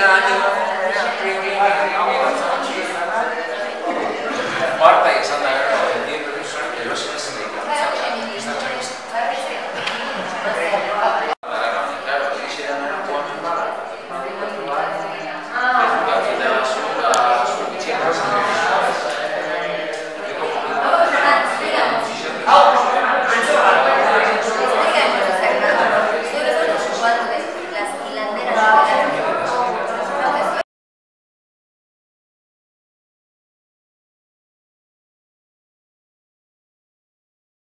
Milano,